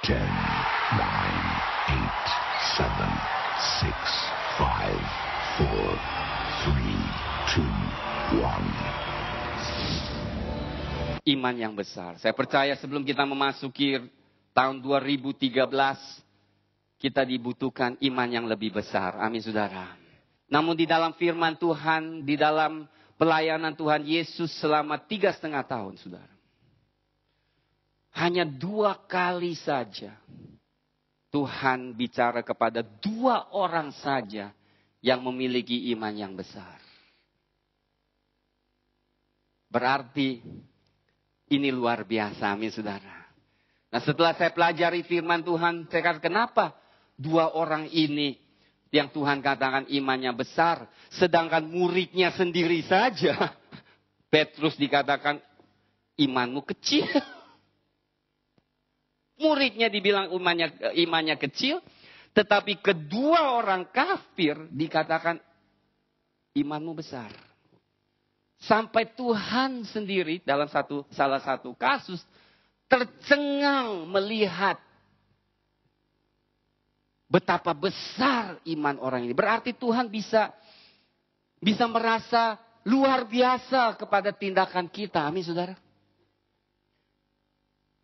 10, 9, 8, 7, 6, 5, 4, 3, 2, 1. iman yang besar. Saya percaya sebelum kita memasuki tahun 2013, kita dibutuhkan iman yang lebih besar. Amin saudara. Namun di dalam firman Tuhan, di dalam pelayanan Tuhan Yesus selama tiga setengah tahun saudara. Hanya dua kali saja Tuhan bicara kepada dua orang saja yang memiliki iman yang besar. Berarti ini luar biasa, amin saudara. Nah setelah saya pelajari firman Tuhan, saya kata kenapa dua orang ini yang Tuhan katakan imannya besar, sedangkan muridnya sendiri saja, Petrus dikatakan imanmu kecil. Muridnya dibilang imannya, imannya kecil, tetapi kedua orang kafir dikatakan imanmu besar. Sampai Tuhan sendiri dalam satu salah satu kasus tercengang melihat betapa besar iman orang ini. Berarti Tuhan bisa bisa merasa luar biasa kepada tindakan kita. Amin, Saudara.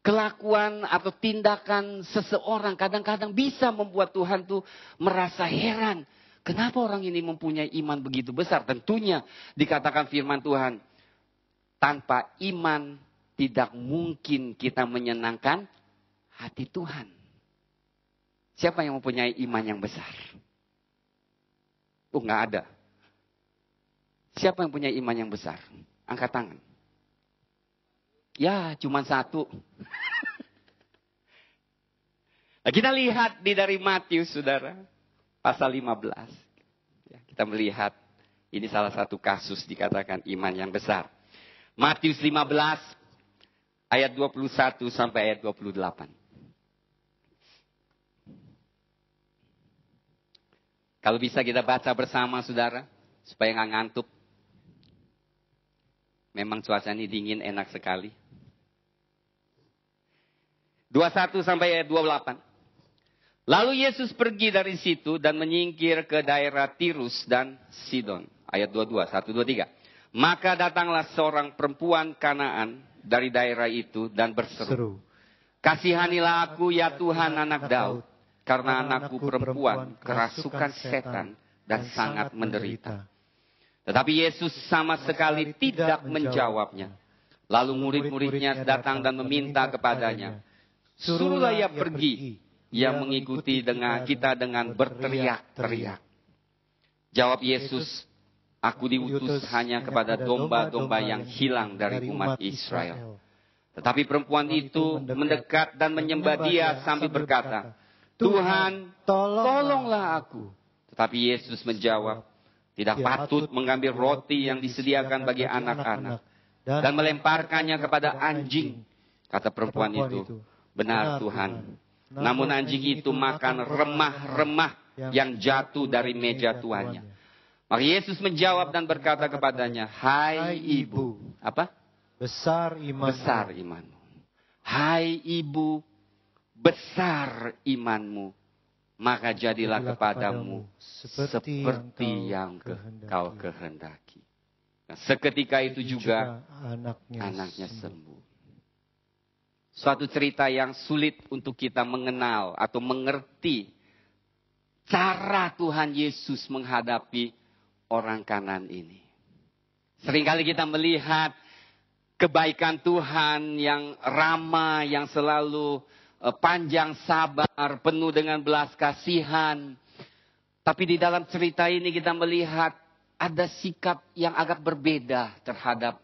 Kelakuan atau tindakan seseorang kadang-kadang bisa membuat Tuhan tuh merasa heran. Kenapa orang ini mempunyai iman begitu besar? Tentunya dikatakan firman Tuhan, tanpa iman tidak mungkin kita menyenangkan hati Tuhan. Siapa yang mempunyai iman yang besar? Oh, nggak ada. Siapa yang punya iman yang besar? Angkat tangan. Ya, cuma satu. nah, kita lihat di dari Matius, saudara pasal 15. Ya, kita melihat ini salah satu kasus dikatakan iman yang besar. Matius 15 ayat 21 sampai ayat 28. Kalau bisa kita baca bersama saudara, supaya nggak ngantuk. Memang cuaca ini dingin, enak sekali. 21 sampai ayat 28. Lalu Yesus pergi dari situ dan menyingkir ke daerah Tirus dan Sidon. Ayat 22, 1, 2, 3. Maka datanglah seorang perempuan Kanaan dari daerah itu dan berseru. Seru. Kasihanilah aku ya Tuhan anak Daud. Karena anakku perempuan kerasukan setan dan sangat menderita. Tetapi Yesus sama sekali tidak menjawabnya. Lalu murid-muridnya datang dan meminta kepadanya. Suruhlah ia pergi ia mengikuti dengan kita dengan berteriak-teriak. Jawab Yesus, aku diutus hanya kepada domba-domba yang hilang dari umat Israel. Tetapi perempuan itu mendekat dan menyembah dia sambil berkata, Tuhan, tolonglah aku. Tetapi Yesus menjawab, tidak patut mengambil roti yang disediakan bagi anak-anak dan melemparkannya kepada anjing. Kata perempuan itu, benar Tuhan. Namun anjing itu makan remah-remah yang jatuh dari meja tuannya. Maka Yesus menjawab dan berkata kepadanya, Hai ibu. Apa? Besar iman. Besar imanmu. Hai ibu, besar imanmu. Maka jadilah kepadamu seperti yang kau kehendaki. Nah, seketika itu juga anaknya sembuh. Suatu cerita yang sulit untuk kita mengenal atau mengerti cara Tuhan Yesus menghadapi orang kanan ini. Seringkali kita melihat kebaikan Tuhan yang ramah, yang selalu panjang sabar, penuh dengan belas kasihan. Tapi di dalam cerita ini kita melihat ada sikap yang agak berbeda terhadap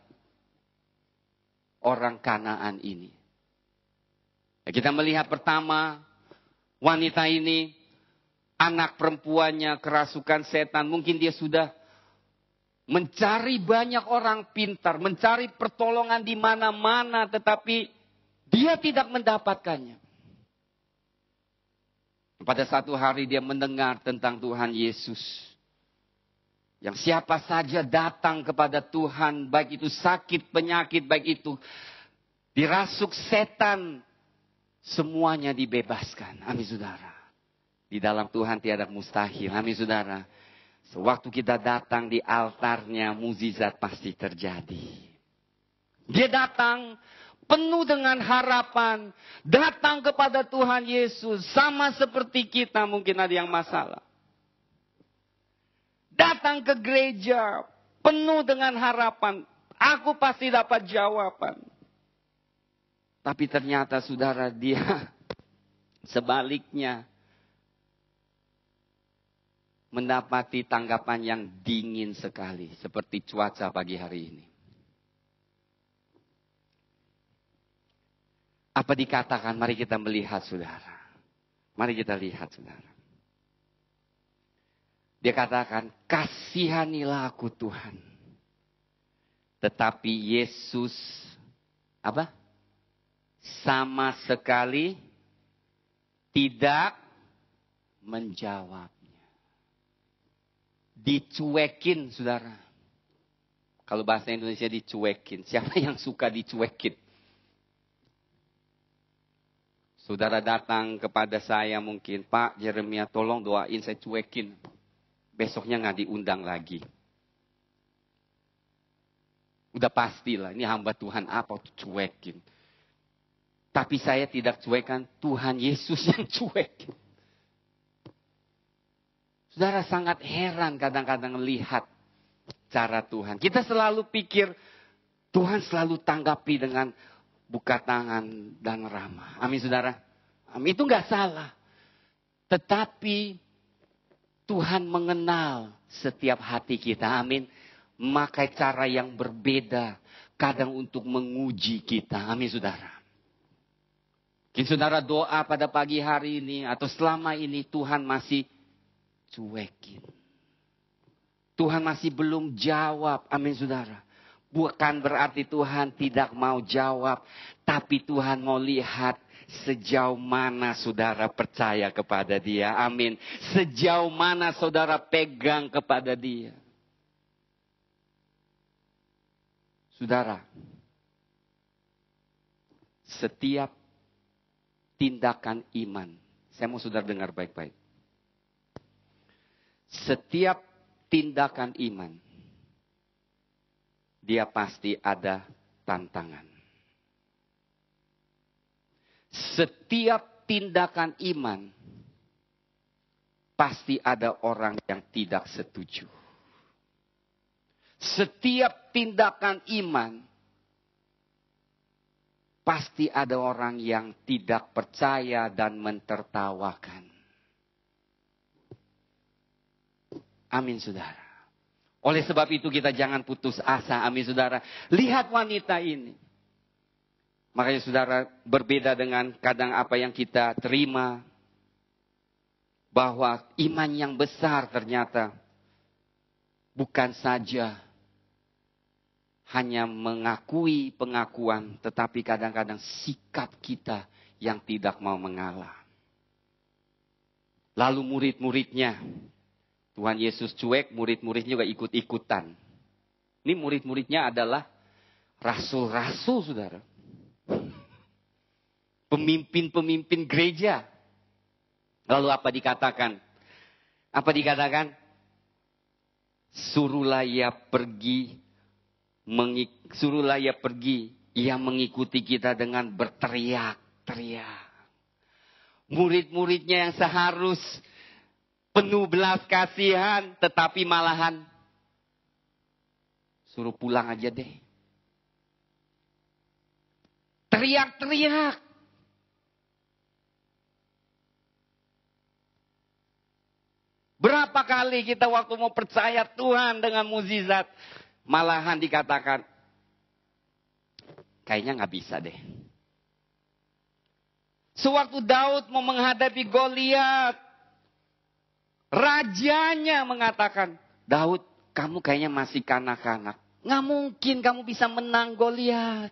orang kanaan ini. Kita melihat pertama, wanita ini, anak perempuannya kerasukan setan. Mungkin dia sudah mencari banyak orang pintar, mencari pertolongan di mana-mana, tetapi dia tidak mendapatkannya. Pada satu hari dia mendengar tentang Tuhan Yesus. Yang siapa saja datang kepada Tuhan, baik itu sakit, penyakit, baik itu dirasuk setan, Semuanya dibebaskan. Amin saudara. Di dalam Tuhan tiada mustahil. Amin saudara. Sewaktu kita datang di altarnya, muzizat pasti terjadi. Dia datang penuh dengan harapan. Datang kepada Tuhan Yesus. Sama seperti kita mungkin ada yang masalah. Datang ke gereja penuh dengan harapan. Aku pasti dapat jawaban. Tapi ternyata saudara dia sebaliknya mendapati tanggapan yang dingin sekali seperti cuaca pagi hari ini. Apa dikatakan? Mari kita melihat saudara. Mari kita lihat saudara. Dia katakan, kasihanilah aku Tuhan. Tetapi Yesus, apa? Sama sekali tidak menjawabnya. Dicuekin, saudara. Kalau bahasa Indonesia dicuekin. Siapa yang suka dicuekin? Saudara datang kepada saya mungkin, Pak Jeremia tolong doain saya cuekin. Besoknya nggak diundang lagi. Udah pastilah, ini hamba Tuhan apa cuekin. Tapi saya tidak cuekan Tuhan Yesus yang cuek. Saudara sangat heran kadang-kadang melihat cara Tuhan. Kita selalu pikir Tuhan selalu tanggapi dengan buka tangan dan ramah. Amin saudara. Amin. Itu nggak salah. Tetapi Tuhan mengenal setiap hati kita. Amin. Memakai cara yang berbeda. Kadang untuk menguji kita. Amin saudara. Saudara doa pada pagi hari ini atau selama ini Tuhan masih cuekin. Tuhan masih belum jawab. Amin saudara. Bukan berarti Tuhan tidak mau jawab. Tapi Tuhan mau lihat sejauh mana saudara percaya kepada dia. Amin. Sejauh mana saudara pegang kepada dia. Saudara, setiap tindakan iman. Saya mau saudara dengar baik-baik. Setiap tindakan iman, dia pasti ada tantangan. Setiap tindakan iman, pasti ada orang yang tidak setuju. Setiap tindakan iman, pasti ada orang yang tidak percaya dan mentertawakan. Amin saudara. Oleh sebab itu kita jangan putus asa. Amin saudara. Lihat wanita ini. Makanya saudara berbeda dengan kadang apa yang kita terima. Bahwa iman yang besar ternyata bukan saja hanya mengakui pengakuan, tetapi kadang-kadang sikap kita yang tidak mau mengalah. Lalu murid-muridnya, Tuhan Yesus cuek, murid-muridnya juga ikut-ikutan. Ini murid-muridnya adalah rasul-rasul, saudara. Pemimpin-pemimpin gereja. Lalu apa dikatakan? Apa dikatakan? Suruhlah ia pergi mengik, suruhlah ia pergi. Ia mengikuti kita dengan berteriak-teriak. Murid-muridnya yang seharus penuh belas kasihan, tetapi malahan suruh pulang aja deh. Teriak-teriak. Berapa kali kita waktu mau percaya Tuhan dengan mukjizat, Malahan dikatakan, kayaknya nggak bisa deh. Sewaktu Daud mau menghadapi Goliat, rajanya mengatakan, Daud, kamu kayaknya masih kanak-kanak. Nggak mungkin kamu bisa menang Goliat.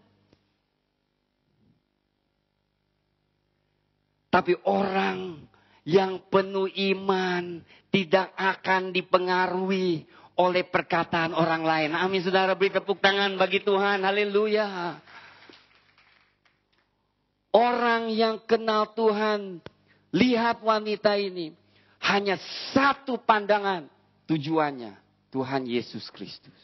Tapi orang yang penuh iman tidak akan dipengaruhi oleh perkataan orang lain. Amin saudara beri tepuk tangan bagi Tuhan. Haleluya. orang yang kenal Tuhan, lihat wanita ini. Hanya satu pandangan tujuannya. Tuhan Yesus Kristus.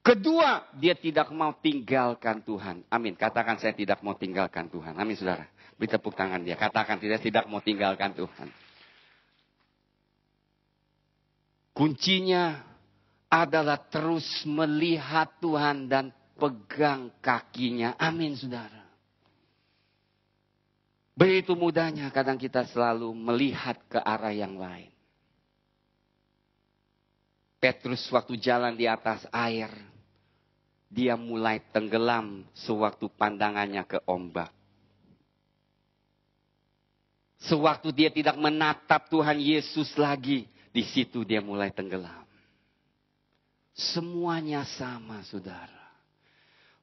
Kedua, dia tidak mau tinggalkan Tuhan. Amin. Katakan saya tidak mau tinggalkan Tuhan. Amin saudara. Beri tepuk tangan dia. Katakan tidak tidak mau tinggalkan Tuhan. Kuncinya adalah terus melihat Tuhan dan pegang kakinya. Amin saudara. Begitu mudahnya kadang kita selalu melihat ke arah yang lain. Petrus waktu jalan di atas air, dia mulai tenggelam sewaktu pandangannya ke ombak. Sewaktu dia tidak menatap Tuhan Yesus lagi, di situ dia mulai tenggelam. Semuanya sama, saudara.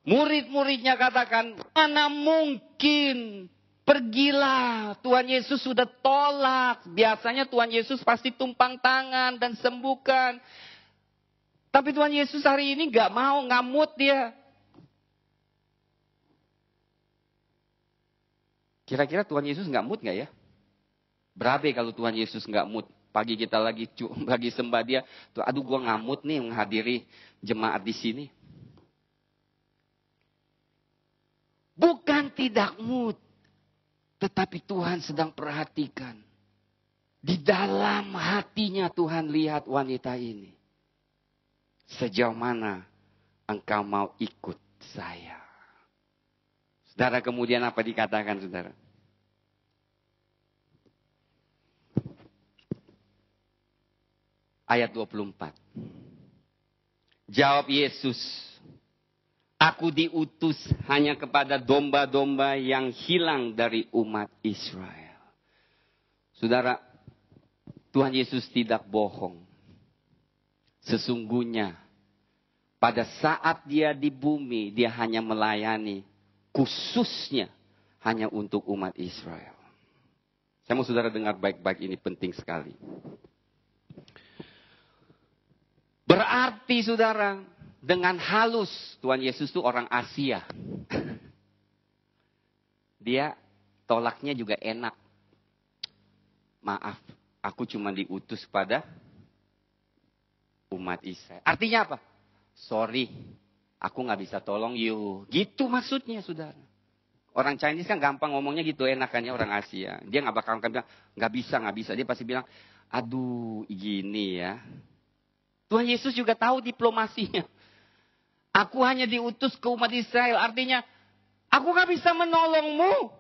Murid-muridnya katakan, mana mungkin Pergilah, Tuhan Yesus sudah tolak. Biasanya Tuhan Yesus pasti tumpang tangan dan sembuhkan. Tapi Tuhan Yesus hari ini gak mau ngamut dia. Kira-kira Tuhan Yesus nggak mood nggak ya? Berabe kalau Tuhan Yesus nggak mood. Pagi kita lagi lagi sembah dia, tuh aduh gua ngamut nih menghadiri jemaat di sini. Bukan tidak mood, tetapi Tuhan sedang perhatikan. Di dalam hatinya Tuhan lihat wanita ini. Sejauh mana engkau mau ikut saya? Saudara kemudian apa dikatakan saudara? Ayat 24. Jawab Yesus, Aku diutus hanya kepada domba-domba yang hilang dari umat Israel. Saudara, Tuhan Yesus tidak bohong. Sesungguhnya pada saat dia di bumi, dia hanya melayani khususnya hanya untuk umat Israel. Saya mau saudara dengar baik-baik ini penting sekali. Berarti saudara, dengan halus Tuhan Yesus itu orang Asia. Dia tolaknya juga enak. Maaf, aku cuma diutus pada umat Israel. Artinya apa? Sorry, aku nggak bisa tolong you. Gitu maksudnya, saudara. Orang Chinese kan gampang ngomongnya gitu enakannya orang Asia. Dia nggak bakal nggak bisa nggak bisa. Dia pasti bilang, aduh gini ya. Tuhan Yesus juga tahu diplomasinya. Aku hanya diutus ke umat Israel. Artinya, aku nggak bisa menolongmu.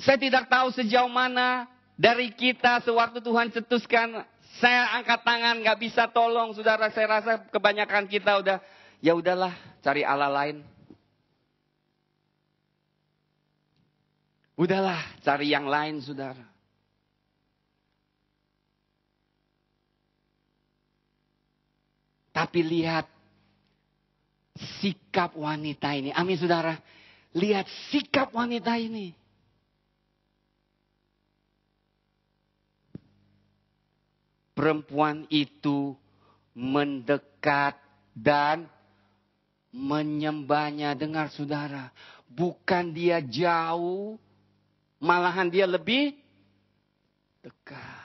Saya tidak tahu sejauh mana dari kita sewaktu Tuhan cetuskan, saya angkat tangan nggak bisa tolong, saudara. Saya rasa kebanyakan kita udah, ya udahlah, cari Allah lain. Udahlah, cari yang lain, saudara. Tapi lihat sikap wanita ini. Amin, saudara. Lihat sikap wanita ini. perempuan itu mendekat dan menyembahnya. Dengar saudara, bukan dia jauh, malahan dia lebih dekat.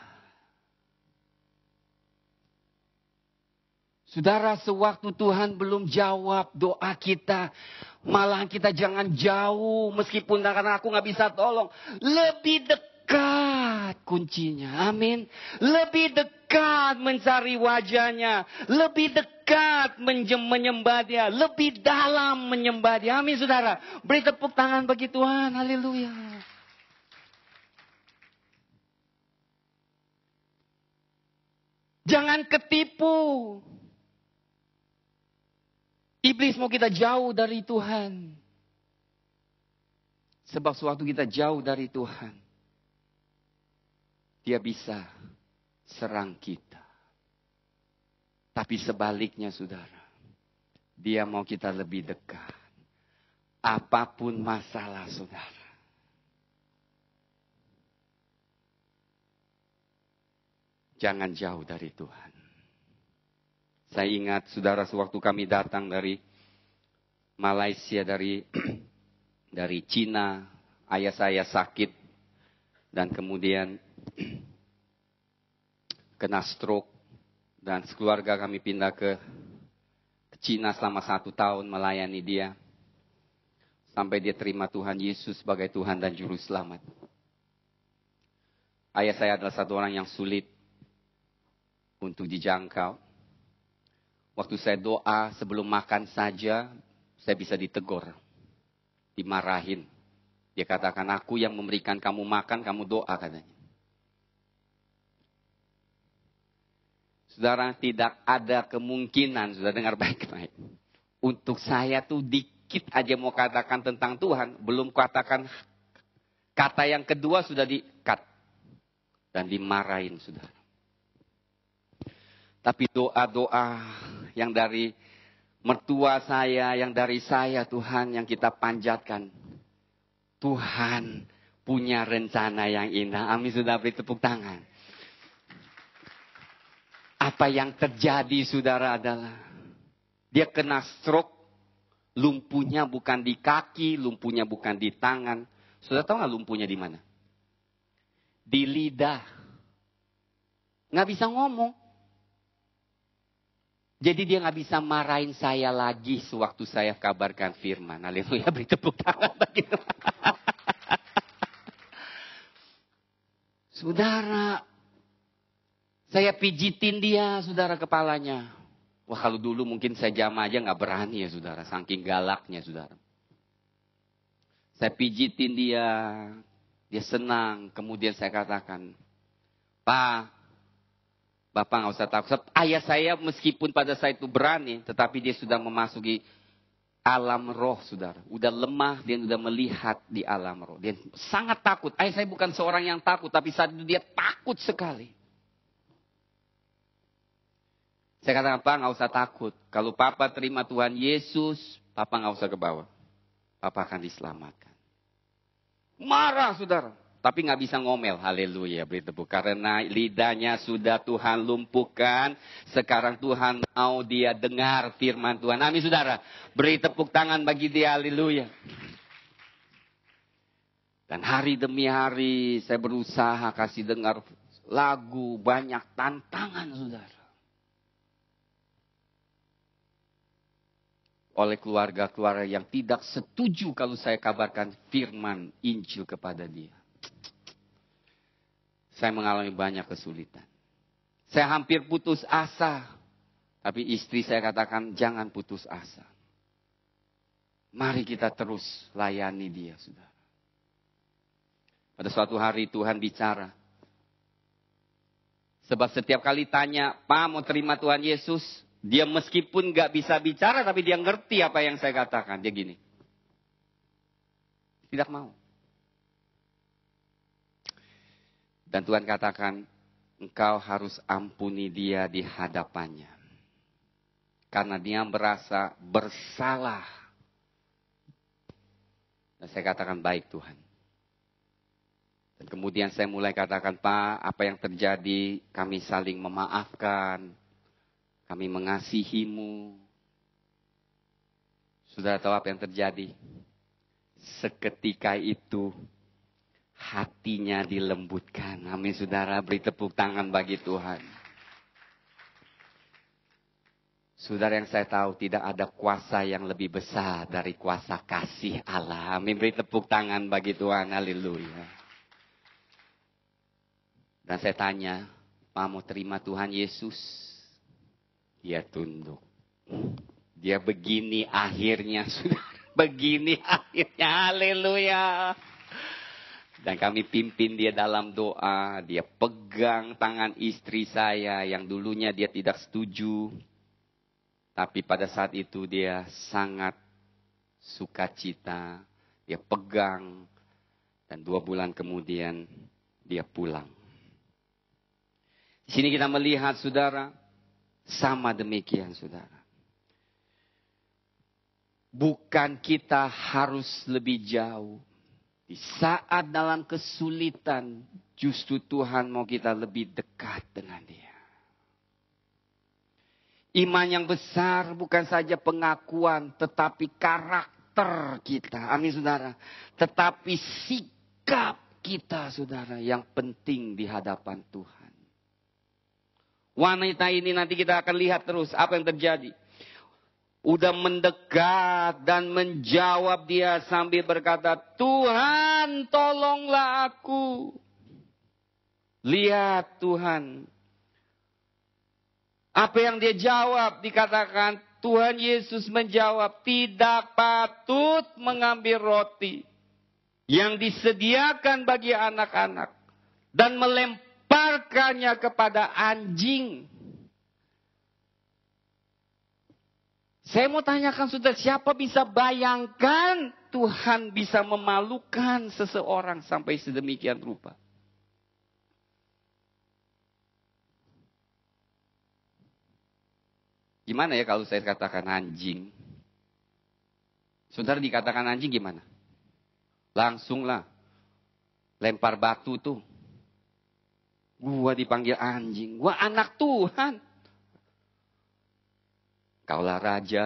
Saudara, sewaktu Tuhan belum jawab doa kita, malahan kita jangan jauh, meskipun karena aku nggak bisa tolong, lebih dekat kuncinya. Amin. Lebih dekat mencari wajahnya, lebih dekat menyembah dia, lebih dalam menyembah dia. Amin saudara. Beri tepuk tangan bagi Tuhan. Haleluya. Jangan ketipu. Iblis mau kita jauh dari Tuhan. Sebab suatu kita jauh dari Tuhan. Dia bisa serang kita. Tapi sebaliknya saudara, dia mau kita lebih dekat. Apa pun masalah saudara. Jangan jauh dari Tuhan. Saya ingat saudara sewaktu kami datang dari Malaysia, dari dari Cina, ayah saya sakit dan kemudian kena stroke dan sekeluarga kami pindah ke, ke Cina selama satu tahun melayani dia sampai dia terima Tuhan Yesus sebagai Tuhan dan Juru Selamat. Ayah saya adalah satu orang yang sulit untuk dijangkau. Waktu saya doa sebelum makan saja, saya bisa ditegur, dimarahin. Dia katakan, aku yang memberikan kamu makan, kamu doa katanya. Saudara, tidak ada kemungkinan, sudah dengar baik-baik. Untuk saya tuh dikit aja mau katakan tentang Tuhan, belum katakan kata yang kedua sudah di-cut. Dan dimarahin, saudara. Tapi doa-doa yang dari mertua saya, yang dari saya Tuhan yang kita panjatkan. Tuhan punya rencana yang indah. Amin sudah beri tepuk tangan. Apa yang terjadi saudara adalah dia kena stroke. Lumpuhnya bukan di kaki, lumpuhnya bukan di tangan. Sudah tahu nggak lumpuhnya di mana? Di lidah. Nggak bisa ngomong. Jadi dia nggak bisa marahin saya lagi sewaktu saya kabarkan firman. Haleluya, beri tepuk tangan bagi Saudara, saya pijitin dia, saudara kepalanya. Wah kalau dulu mungkin saya jam aja nggak berani ya saudara, saking galaknya saudara. Saya pijitin dia, dia senang. Kemudian saya katakan, Pak, Bapak nggak usah takut. Ayah saya meskipun pada saat itu berani, tetapi dia sudah memasuki alam roh, saudara. Udah lemah, dia sudah melihat di alam roh. Dia sangat takut. Ayah saya bukan seorang yang takut, tapi saat itu dia takut sekali. Saya katakan, Pak nggak usah takut. Kalau Papa terima Tuhan Yesus, Papa nggak usah ke bawah. Papa akan diselamatkan. Marah, saudara. Tapi nggak bisa ngomel, haleluya, beri tepuk. Karena lidahnya sudah Tuhan lumpuhkan. Sekarang Tuhan mau dia dengar firman Tuhan. Amin saudara. Beri tepuk tangan bagi dia, haleluya. Dan hari demi hari saya berusaha kasih dengar lagu, banyak tantangan saudara. Oleh keluarga-keluarga yang tidak setuju kalau saya kabarkan firman Injil kepada dia saya mengalami banyak kesulitan. Saya hampir putus asa. Tapi istri saya katakan jangan putus asa. Mari kita terus layani dia, sudah. Pada suatu hari Tuhan bicara. Sebab setiap kali tanya, Pak mau terima Tuhan Yesus? Dia meskipun gak bisa bicara, tapi dia ngerti apa yang saya katakan. Dia gini. Tidak mau. Dan Tuhan katakan, engkau harus ampuni dia di hadapannya. Karena dia merasa bersalah. Dan saya katakan, baik Tuhan. Dan kemudian saya mulai katakan, Pak, apa yang terjadi, kami saling memaafkan. Kami mengasihimu. Sudah tahu apa yang terjadi? Seketika itu, hatinya dilembutkan. Amin saudara, beri tepuk tangan bagi Tuhan. Saudara yang saya tahu tidak ada kuasa yang lebih besar dari kuasa kasih Allah. Amin, beri tepuk tangan bagi Tuhan, haleluya. Dan saya tanya, Pak mau terima Tuhan Yesus? Dia tunduk. Dia begini akhirnya, saudara. Begini akhirnya, haleluya. Dan kami pimpin dia dalam doa. Dia pegang tangan istri saya yang dulunya dia tidak setuju. Tapi pada saat itu dia sangat sukacita. Dia pegang. Dan dua bulan kemudian dia pulang. Di sini kita melihat saudara. Sama demikian saudara. Bukan kita harus lebih jauh di saat dalam kesulitan, justru Tuhan mau kita lebih dekat dengan Dia. Iman yang besar bukan saja pengakuan, tetapi karakter kita. Amin, saudara. Tetapi sikap kita, saudara, yang penting di hadapan Tuhan. Wanita ini nanti kita akan lihat terus apa yang terjadi. Udah mendekat dan menjawab dia sambil berkata, Tuhan tolonglah aku. Lihat Tuhan, apa yang dia jawab dikatakan Tuhan Yesus menjawab tidak patut mengambil roti yang disediakan bagi anak-anak dan melemparkannya kepada anjing. Saya mau tanyakan sudah siapa bisa bayangkan Tuhan bisa memalukan seseorang sampai sedemikian rupa? Gimana ya kalau saya katakan anjing? Saudara dikatakan anjing gimana? Langsunglah lempar batu tuh. Gua dipanggil anjing. Gua anak Tuhan. Kaulah raja,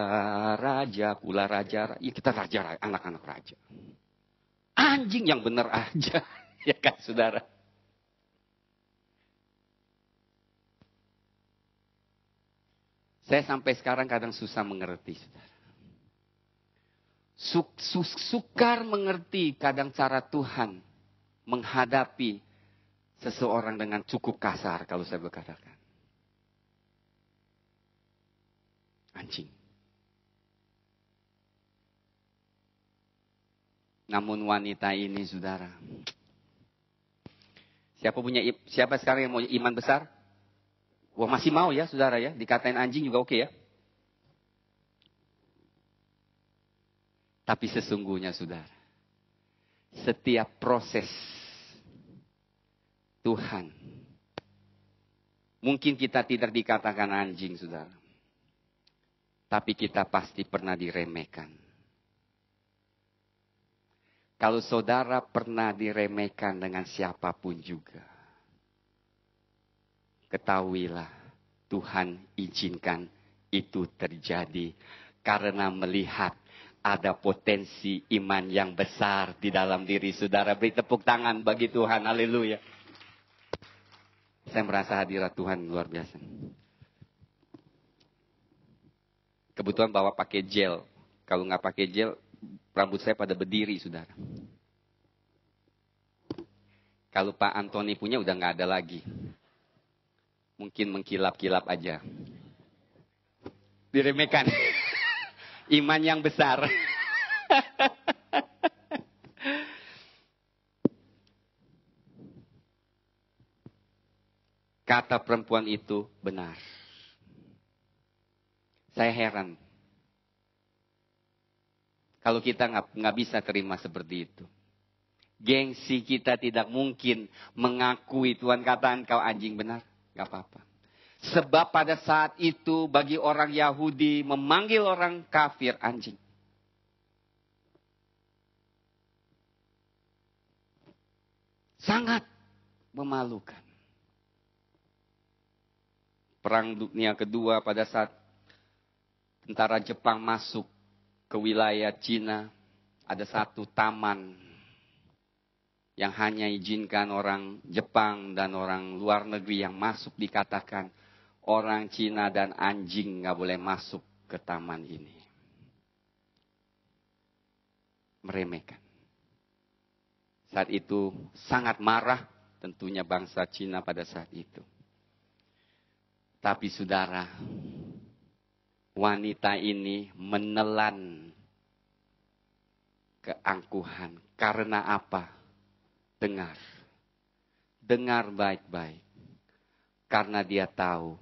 raja, kula raja. Ya kita raja, anak-anak raja. Anjing yang benar aja. ya kan saudara. Saya sampai sekarang kadang susah mengerti, saudara. Suk, su, sukar mengerti kadang cara Tuhan menghadapi seseorang dengan cukup kasar kalau saya berkatakan. Anjing. Namun wanita ini saudara. Siapa punya siapa sekarang yang mau iman besar? Wah masih mau ya saudara ya, dikatain anjing juga oke ya. Tapi sesungguhnya saudara, setiap proses Tuhan, mungkin kita tidak dikatakan anjing saudara. Tapi kita pasti pernah diremehkan. Kalau saudara pernah diremehkan dengan siapa pun juga Ketahuilah, Tuhan izinkan itu terjadi karena melihat ada potensi iman yang besar di dalam diri saudara. Beri tepuk tangan bagi Tuhan. Haleluya. Saya merasa hadirat Tuhan luar biasa. Kebetulan bawa pakai gel. Kalau nggak pakai gel, rambut saya pada berdiri, saudara. Kalau Pak Antoni punya udah nggak ada lagi mungkin mengkilap-kilap aja. Diremehkan. Iman yang besar. Kata perempuan itu benar. Saya heran. Kalau kita nggak bisa terima seperti itu. Gengsi kita tidak mungkin mengakui Tuhan kata engkau anjing benar. Gak apa-apa. Sebab pada saat itu bagi orang Yahudi memanggil orang kafir anjing. Sangat memalukan. Perang dunia kedua pada saat tentara Jepang masuk ke wilayah Cina, ada satu taman yang hanya izinkan orang Jepang dan orang luar negeri yang masuk dikatakan orang Cina dan anjing nggak boleh masuk ke taman ini. Meremehkan. Saat itu sangat marah tentunya bangsa Cina pada saat itu. Tapi saudara, wanita ini menelan keangkuhan. Karena apa? dengar. Dengar baik-baik. Karena dia tahu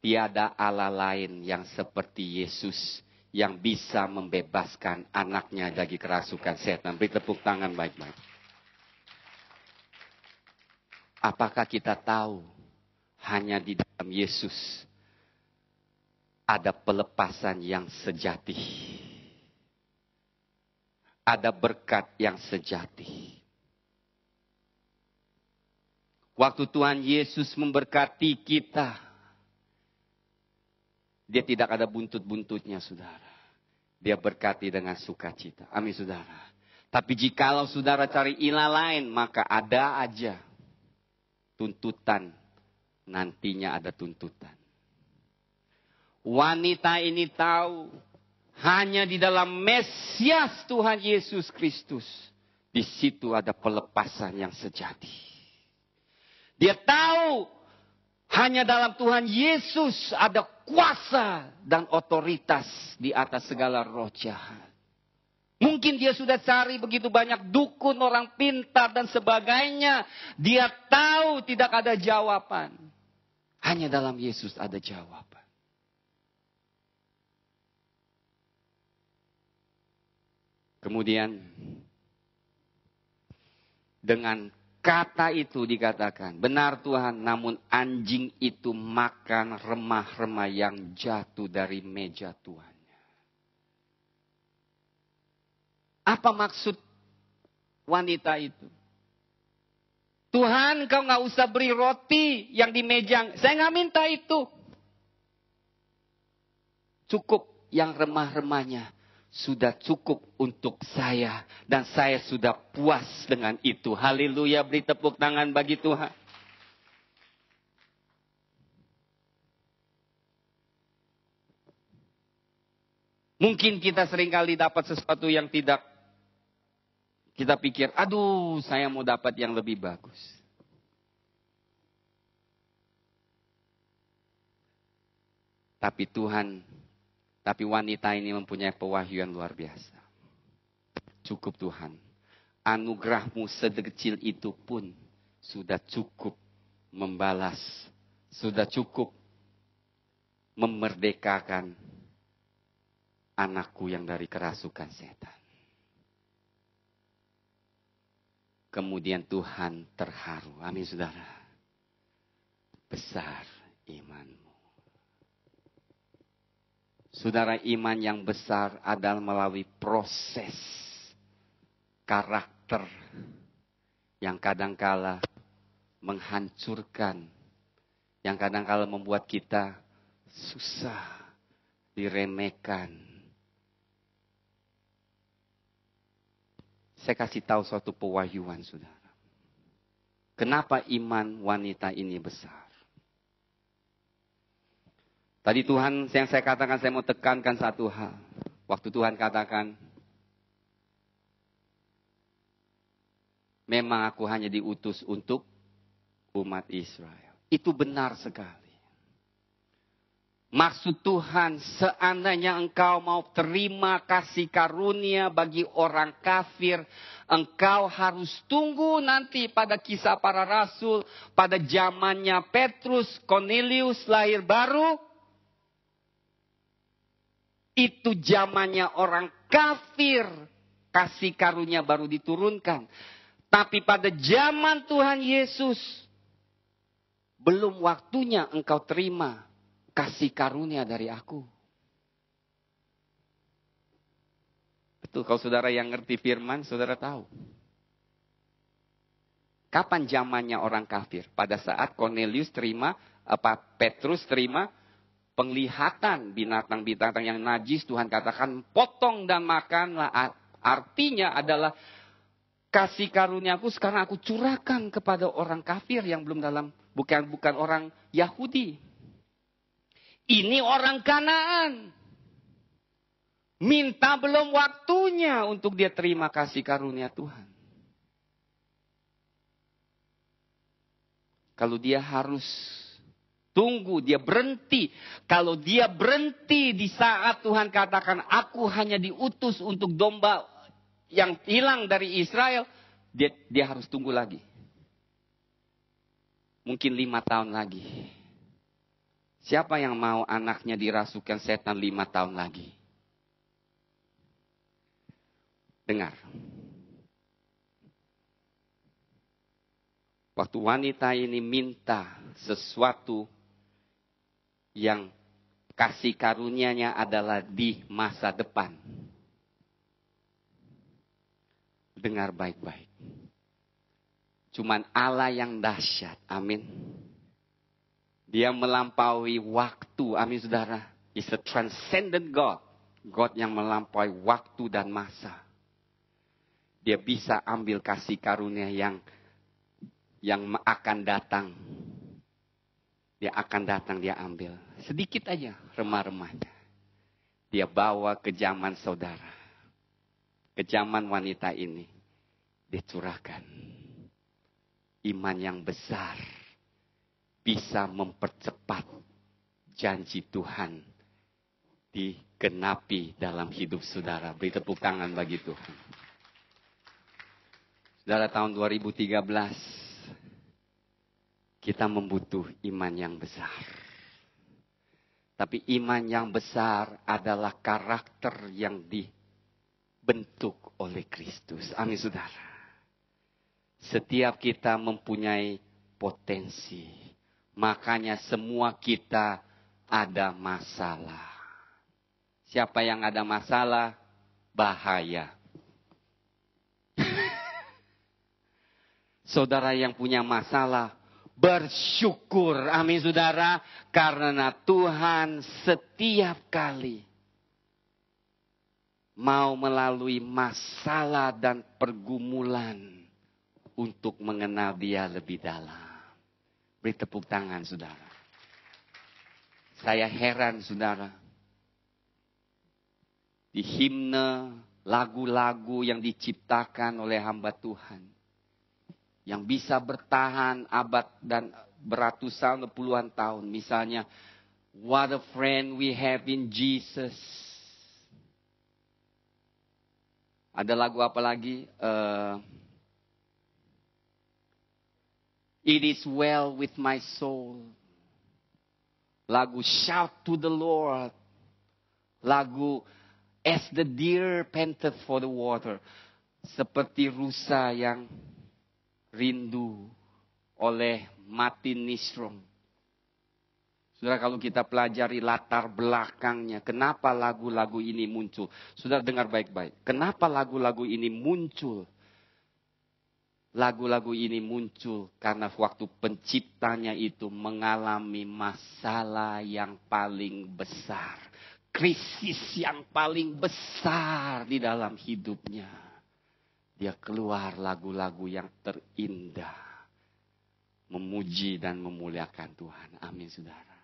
tiada Allah lain yang seperti Yesus yang bisa membebaskan anaknya dari kerasukan setan. Beri tepuk tangan baik-baik. Apakah kita tahu hanya di dalam Yesus ada pelepasan yang sejati? Ada berkat yang sejati. Waktu Tuhan Yesus memberkati kita. Dia tidak ada buntut-buntutnya, saudara. Dia berkati dengan sukacita. Amin, saudara. Tapi jikalau saudara cari ilah lain, maka ada aja tuntutan. Nantinya ada tuntutan. Wanita ini tahu hanya di dalam Mesias Tuhan Yesus Kristus. Di situ ada pelepasan yang sejati. Dia tahu hanya dalam Tuhan Yesus ada kuasa dan otoritas di atas segala roh jahat. Mungkin dia sudah cari begitu banyak dukun, orang pintar dan sebagainya. Dia tahu tidak ada jawaban. Hanya dalam Yesus ada jawaban. Kemudian dengan Kata itu dikatakan, benar Tuhan, namun anjing itu makan remah-remah yang jatuh dari meja tuannya. Apa maksud wanita itu? Tuhan kau nggak usah beri roti yang di meja. Saya nggak minta itu. Cukup yang remah-remahnya sudah cukup untuk saya dan saya sudah puas dengan itu. Haleluya, beri tepuk tangan bagi Tuhan. Mungkin kita sering kali dapat sesuatu yang tidak kita pikir, aduh saya mau dapat yang lebih bagus. Tapi Tuhan tapi wanita ini mempunyai pewahyuan luar biasa. Cukup Tuhan. Anugerahmu sedekecil itu pun sudah cukup membalas. Sudah cukup memerdekakan anakku yang dari kerasukan setan. Kemudian Tuhan terharu. Amin saudara. Besar imanmu. Saudara iman yang besar adalah melalui proses karakter yang kadangkala menghancurkan, yang kadangkala membuat kita susah, diremehkan. Saya kasih tahu suatu pewahyuan, saudara. Kenapa iman wanita ini besar? Tadi Tuhan yang saya katakan saya mau tekankan satu hal. Waktu Tuhan katakan, memang aku hanya diutus untuk umat Israel. Itu benar sekali. Maksud Tuhan, seandainya engkau mau terima kasih karunia bagi orang kafir, engkau harus tunggu nanti pada kisah para rasul, pada zamannya Petrus, Cornelius lahir baru, itu zamannya orang kafir. Kasih karunia baru diturunkan. Tapi pada zaman Tuhan Yesus. Belum waktunya engkau terima kasih karunia dari aku. Betul, kalau saudara yang ngerti firman, saudara tahu. Kapan zamannya orang kafir? Pada saat Cornelius terima, apa Petrus terima penglihatan binatang-binatang yang najis Tuhan katakan potong dan makanlah. Artinya adalah kasih karuniaku sekarang aku curahkan kepada orang kafir yang belum dalam bukan bukan orang Yahudi. Ini orang Kanaan. Minta belum waktunya untuk dia terima kasih karunia Tuhan. Kalau dia harus Tunggu, dia berhenti. Kalau dia berhenti di saat Tuhan katakan, aku hanya diutus untuk domba yang hilang dari Israel, dia, dia harus tunggu lagi. Mungkin lima tahun lagi. Siapa yang mau anaknya dirasukan setan lima tahun lagi? Dengar. Waktu wanita ini minta sesuatu yang kasih karunianya adalah di masa depan. Dengar baik-baik. Cuman Allah yang dahsyat. Amin. Dia melampaui waktu. Amin saudara. is a transcendent God. God yang melampaui waktu dan masa. Dia bisa ambil kasih karunia yang yang akan datang. Dia akan datang, dia ambil. Sedikit aja remah-remahnya. Dia bawa ke zaman saudara. Ke zaman wanita ini. Dicurahkan. Iman yang besar. Bisa mempercepat janji Tuhan digenapi dalam hidup saudara. Beri tepuk tangan bagi Tuhan. Saudara tahun 2013 kita membutuh iman yang besar. Tapi iman yang besar adalah karakter yang dibentuk oleh Kristus. Amin saudara. Setiap kita mempunyai potensi. Makanya semua kita ada masalah. Siapa yang ada masalah, bahaya. Saudara yang punya masalah, bersyukur. Amin saudara. Karena Tuhan setiap kali mau melalui masalah dan pergumulan untuk mengenal dia lebih dalam. Beri tepuk tangan saudara. Saya heran saudara di himne, lagu-lagu yang diciptakan oleh hamba Tuhan. Yang bisa bertahan abad dan beratusan puluhan tahun. Misalnya, What a friend we have in Jesus. Ada lagu apa lagi? Uh, It is well with my soul. Lagu Shout to the Lord. Lagu As the deer panteth for the water. Seperti rusa yang rindu oleh mati nisrom. Sudah kalau kita pelajari latar belakangnya, kenapa lagu-lagu ini muncul? Sudah dengar baik-baik. Kenapa lagu-lagu ini muncul? Lagu-lagu ini muncul karena waktu penciptanya itu mengalami masalah yang paling besar krisis yang paling besar di dalam hidupnya. Dia keluar lagu-lagu yang terindah. Memuji dan memuliakan Tuhan. Amin saudara.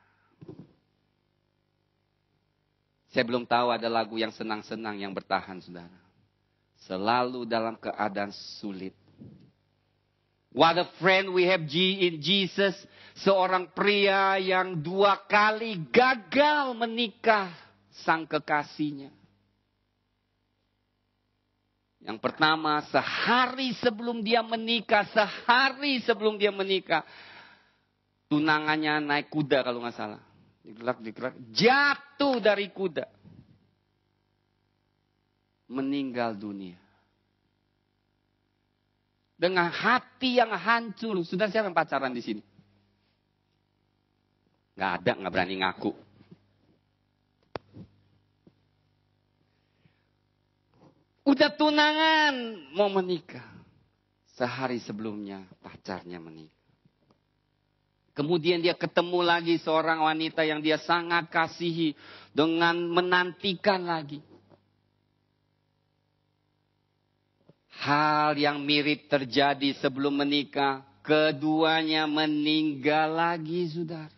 Saya belum tahu ada lagu yang senang-senang yang bertahan saudara. Selalu dalam keadaan sulit. What a friend we have in Jesus. Seorang pria yang dua kali gagal menikah sang kekasihnya. Yang pertama, sehari sebelum dia menikah, sehari sebelum dia menikah, tunangannya naik kuda kalau nggak salah. Digerak, digerak, jatuh dari kuda. Meninggal dunia. Dengan hati yang hancur. Sudah siapa yang pacaran di sini? Gak ada, gak berani ngaku. Udah tunangan, mau menikah. Sehari sebelumnya pacarnya menikah. Kemudian dia ketemu lagi seorang wanita yang dia sangat kasihi dengan menantikan lagi. Hal yang mirip terjadi sebelum menikah, keduanya meninggal lagi, saudara.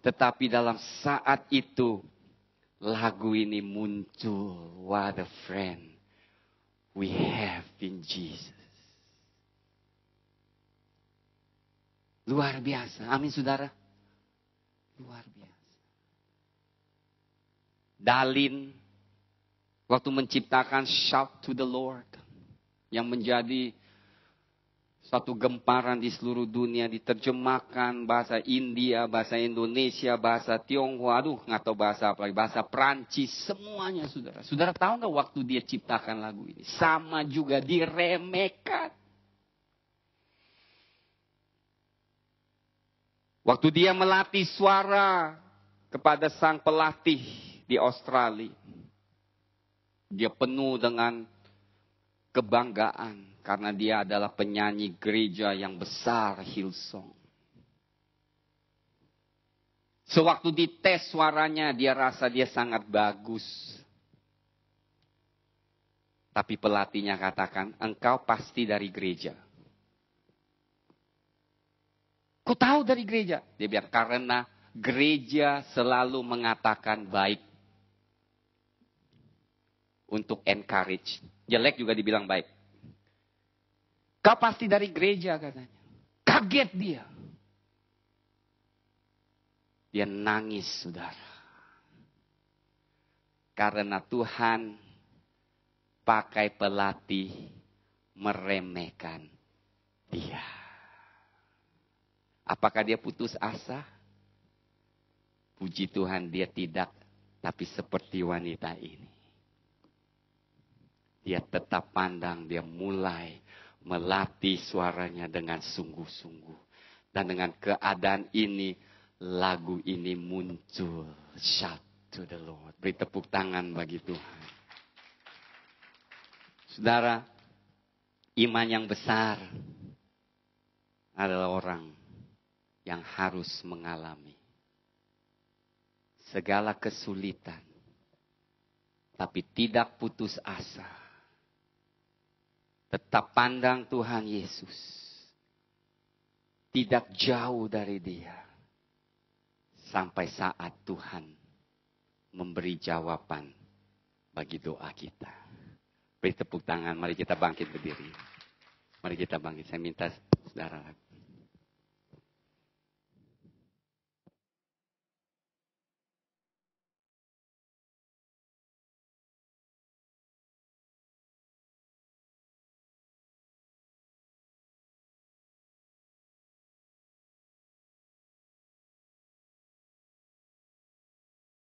Tetapi dalam saat itu lagu ini muncul. What a friend we have in Jesus. Luar biasa. Amin saudara. Luar biasa. Dalin waktu menciptakan shout to the Lord yang menjadi satu gemparan di seluruh dunia diterjemahkan bahasa India, bahasa Indonesia, bahasa Tionghoa, aduh nggak tahu bahasa apa lagi, bahasa Prancis, semuanya saudara. Saudara tahu nggak waktu dia ciptakan lagu ini? Sama juga diremehkan. Waktu dia melatih suara kepada sang pelatih di Australia. Dia penuh dengan kebanggaan karena dia adalah penyanyi gereja yang besar Hillsong. Sewaktu dites suaranya, dia rasa dia sangat bagus. Tapi pelatihnya katakan, engkau pasti dari gereja. Kau tahu dari gereja? Dia bilang, karena gereja selalu mengatakan baik. Untuk encourage. Jelek juga dibilang baik. Kau pasti dari gereja katanya. Kaget dia. Dia nangis saudara. Karena Tuhan pakai pelatih meremehkan dia. Apakah dia putus asa? Puji Tuhan dia tidak, tapi seperti wanita ini. Dia tetap pandang, dia mulai melatih suaranya dengan sungguh-sungguh. Dan dengan keadaan ini, lagu ini muncul. Shout to the Lord. Beri tepuk tangan bagi Tuhan. Saudara, iman yang besar adalah orang yang harus mengalami segala kesulitan, tapi tidak putus asa. Tetap pandang Tuhan Yesus, tidak jauh dari Dia, sampai saat Tuhan memberi jawaban bagi doa kita. Beri tepuk tangan, mari kita bangkit berdiri. Mari kita bangkit. Saya minta saudara